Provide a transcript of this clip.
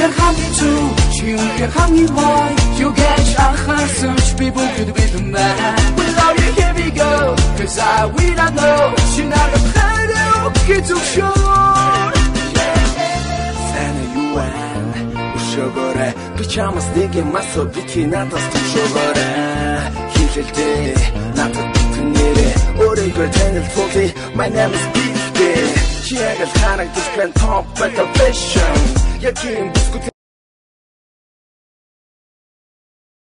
үнэхээр хамгийн зүг чи үнэхээр хамгийн гоё you get ахарсан ч би бүгд бидмэ we love you here we go cause I we don't know she not a better get to show шогоре би чамаас нэг юм асуу би чи надаас шогоре хилэлдэ надад тэнэрэ өөрийгөө танилцуулъя my name is Big Чи яг л харагдаж байна top elevation Яг юм бүсгүт